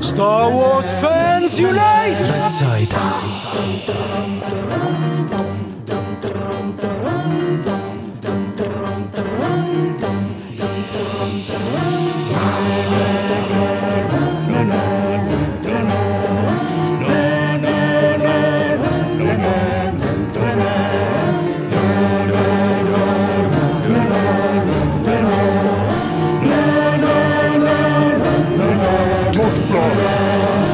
Star Wars fans unite! Amen.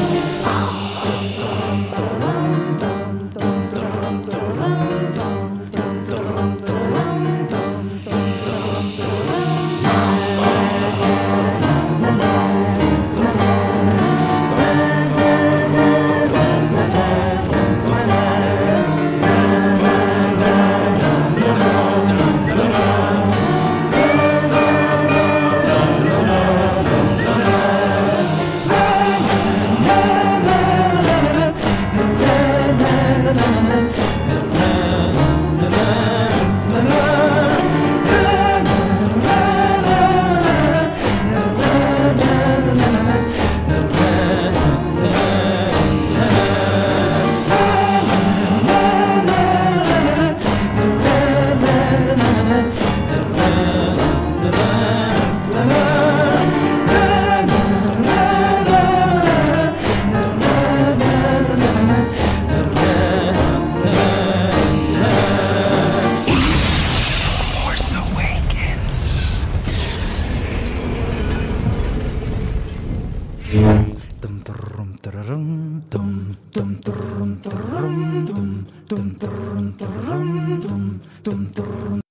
tum turum turum tum tum turum turum tum tum turum turum tum tum turum